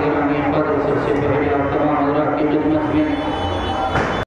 गिरामी कदर सबसे पहले आप तमाम हजरात की खिदमत में